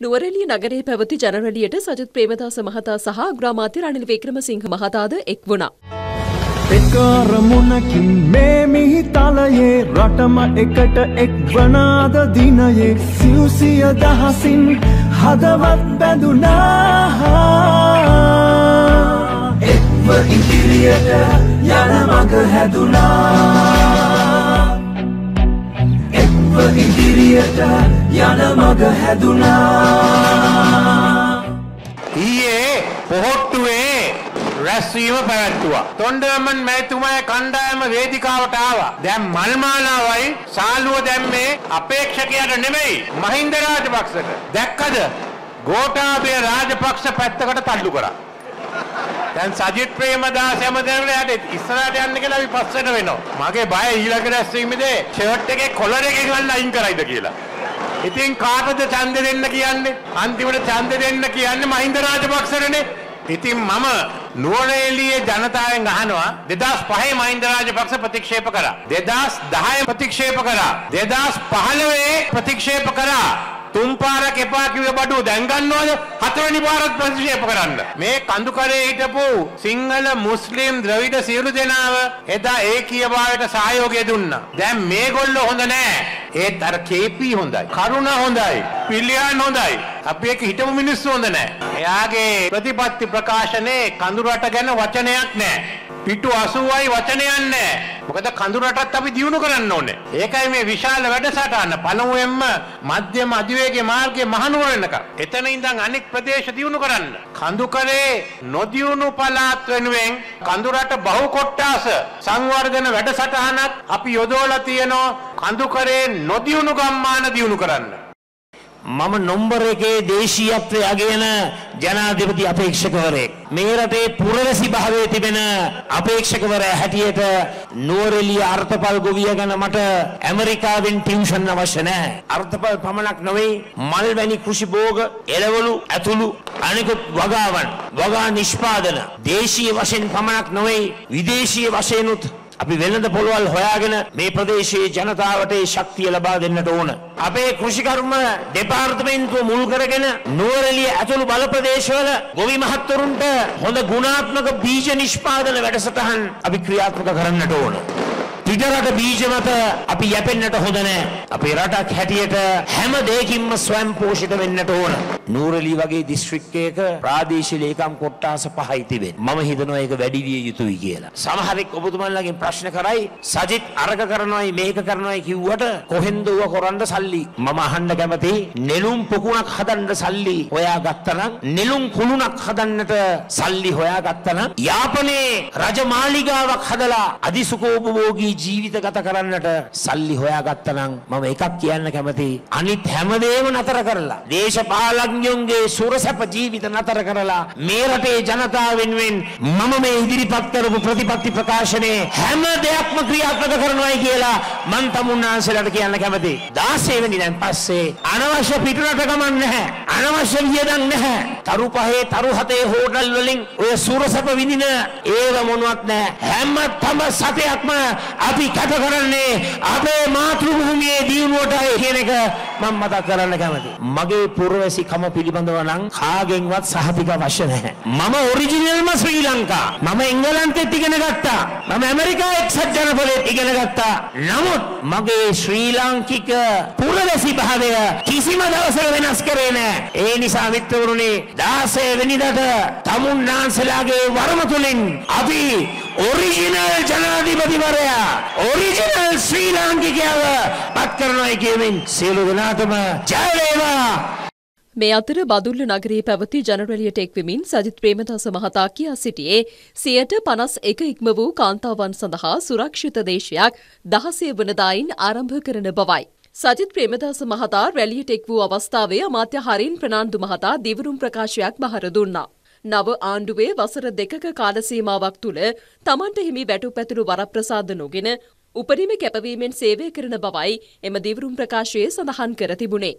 නුවරෙලිය නගරේ පැවති ජනරැලියට සජත් ප්‍රේමදාස මහතා සහ ග්‍රාමාත්‍ය රනිල් වික්‍රමසිංහ මහතාද එක් වුණා. එකරමුණකින් මේ මිහි තලයේ රටම එකට එක් වනාද දිනයේ සිව්සිය දහසින් හදවත් බැඳුනා එක්ව ඉදිරියට යන මඟ හැදුනා එක්ව ඉදිරියට යන මඟ හැදුනා ඊයේ පොහොට්ටුවේ රැස්වීම පැවැත්තුවා. තොණ්ඩවමන් මැතිතුමාගේ කණ්ඩායම වේදිකාවට ආවා. දැන් මල්මාලාවයි සාලුව දැම්මේ අපේක්ෂකයාට නෙමෙයි මහින්ද රාජපක්ෂට. දැක්කද? ගෝඨාභය රාජපක්ෂ පැත්තකට තල්ලු කරා. දැන් සජිත් ප්‍රේමදාස හැමදේම යට ඉස්සරහට යන්න කියලා අපි පස්සට වෙනවා. මගේ බය ඊළඟ රැස්වීමේදී ෂර්ට් එකේ කොලර් එකේ ගල්ලා අයින් කරයිද කියලා. ඉතින් කාටද ඡන්දෙ දෙන්න කියන්නේ? අන්තිමට ඡන්දෙ දෙන්න කියන්නේ මහින්ද රාජපක්ෂරනේ. ඉතින් මම නුවරඑළියේ ජනතාවෙන් අහනවා 2005 මහින්ද රාජපක්ෂ ප්‍රතික්ෂේප කරා. 2010 ප්‍රතික්ෂේප කරා. 2015 ප්‍රතික්ෂේප කරා. තුන් පාරක් එපා කිව්ව බඩුව දැන් ගන්නවද? හතරවෙනි පාරත් ප්‍රතික්ෂේප කරන්න. මේ කඳුකරේ හිටපු සිංහල මුස්ලිම් ද්‍රවිඩ සියලු දෙනාව එදා ඒකීයභාවයට සහයෝගය දුන්නා. දැන් මේගොල්ලෝ හොඳ නෑ. ඒත් අර කේපී හොඳයි. කරුණ හොඳයි. පිළියන් හොඳයි. අපි එක හිටපු මිනිස්සු හොඳ නෑ. එයාගේ ප්‍රතිපත්ති ප්‍රකාශනයේ කඳුරට ගැන වචනයක් නෑ. පිටු 80යි වචනයක් නෑ මොකද කඳුරටත් අපි දියුණු කරන්න ඕනේ. ඒකයි මේ විශාල වැඩසටහන. පළමුවෙන්ම මධ්‍යම අධිවේගී මාර්ගයේ මහනුවර වෙනකම්. එතන ඉඳන් අනෙක් ප්‍රදේශ දියුණු කරන්න. කඳුකරේ නොදියුණු පළාත් වෙනුවෙන් කඳුරට බහු කොට්ටාස සංවර්ධන වැඩසටහනක් අපි යොදවලා තියෙනවා. කඳුකරේ නොදියුණු ගම්මාන දියුණු කරන්න. මම නොම්බර එකේ දේශීයත්වය අගයන ජනාධිපති අපේක්ෂකවරයෙක්. මේ රටේ පුරවැසි භාවයේ තිබෙන අපේක්ෂකවරයා හැටියට නුවරඑළිය අර්ථපල් ගොවිය ගැන මට ඇමරිකාවෙන් ටියුෂන් අවශ්‍ය නැහැ. අර්ථපල් පමණක් නොවේ මල්වැනි කෘෂි භෝග, එළවලු, ඇතුළු අනෙකුත් වගාවන්, වගා නිෂ්පාදන දේශීය වශයෙන් පමණක් නොවේ විදේශීය වශයෙන්ුත් අපි වෙළඳ පොළවල් හොයාගෙන මේ ප්‍රදේශයේ ජනතාවට ඒ ශක්තිය ලබා දෙන්නට ඕන. අපේ කෘෂිකර්ම දෙපාර්තමේන්තුව මුල් කරගෙන නුවරඑළිය ඇතුළු බල ප්‍රදේශවල ගොවි මහත්වරුන්ට හොඳ ගුණාත්මක බීජ නිෂ්පාදන වැඩසටහන් අපි ක්‍රියාත්මක කරන්නට ඕන. පිටරට බීජ මත අපි යැපෙන්නට හොඳ නැහැ. අපේ රටක් හැටියට හැම දෙයකින්ම ස්වයං පෝෂිත වෙන්නට ඕන. නූරලි වගේ දිස්ත්‍රික්කයක ප්‍රාදේශීය ලේකම් කොට්ටාස පහයි තිබෙන. මම හිතනවා ඒක වැඩි විය යුතුයි කියලා. සමහරෙක් ඔබතුමන්ලාගෙන් ප්‍රශ්න කරයි සජිත් අරක කරනවායි මේක කරනවායි කිව්වට කොහෙන්ද ඌව කරන්න සල්ලි? මම අහන්න කැමති නෙළුම් පොකුණක් හදන්න සල්ලි හොයාගත්තනම් නෙළුම් කුළුණක් හදන්නට සල්ලි හොයාගත්තනම් යාපනයේ රජමාලිගාවක් හදලා අදිසුකෝපභෝගී ජීවිත ගත කරන්නට සල්ලි හොයාගත්තනම් මම එකක් කියන්න කැමති අනිත් හැමදේම නතර කරලා දේශපාලඥයන්ගේ සුරසැප ජීවිත නතර කරලා මේ රටේ ජනතාව වෙනුවෙන් මම මේ ඉදිරිපත් කරපු ප්‍රතිපත්ති ප්‍රකාශනයේ හැම දෙයක්ම ක්‍රියාත්මක කරනවායි කියලා මං තමුන්නාන්සලට කියන්න කැමති 16 වෙනි දැන් පස්සේ අනවශ්‍ය පිටරට ගමන් නැහැ. අනවශ්‍ය වියදම් නැහැ. තරු පහේ තරු හතේ හෝටල් වලින් ඔය සුරසැප විඳින ඒව මොනවත් නැහැ. හැම තම සතයක්ම අපි කැප කරන්නේ අපේ මාතෘ භූමියේ දියුණුවටයි කියන එක මම මතක් කරන්න කැමතියි. මගේ පුරවැසිකම පිළිබඳව නම් කාගෙන්වත් සහතික අවශ්‍ය නැහැ. මම ඔරිජිනල්ම ශ්‍රී ලංකා. මම එංගලන්තෙත් ඉගෙන ගත්තා. මම ඇමරිකා එක්සත් ජනපදයේත් ඉගෙන ගත්තා. නමුත් මගේ ශ්‍රී ලාංකික පුරවැසි භාවය කිසිම දවසක වෙනස් කරේ නැහැ. ඒ නිසා මිත්‍රවරුනි 16 වෙනිදාට තමුන්නාන්සලාගේ වරම තුලින් අපි ඔරිජිනල් ජනාධිපතිවරයා ඔරිජිනල් ශ්‍රී ලාංකිකයව පත් කරනවායි කියමින් සියලු දෙනාටම ජය වේවා මේ අතර බදුල්ල නගරයේ පැවති ජනරැලියට එක්වෙමින් සජිත් ප්‍රේමදාස මහතා කියා සිටියේ සියයට පනස් එක ඉක්ම වූ කාන්තාවන් සඳහා සුරක්ෂිත දේශයක් දහසේ වනදායින් ආරම්භ කරන බවයි. සජිත් ප්‍රේමදාස මහතා රැලියට එක් වූ අවස්ථාවේ අමාත්‍ය හරින් ප්‍රනාන්දු මහතා දිවරුම් ප්‍රකාශයක් බහර දුන්නා. නව ආණ්ඩුවේ වසර දෙකක කාලසීමාවක් තුළ තමන්ට හිමි වැටු පැතුළු වරප්‍රසාද නොගෙන උපරිම කැපවීමෙන් සේවය කරන බවයි එම දිවරුම් ප්‍රකාශයේ සඳහන් කර තිබුණේ.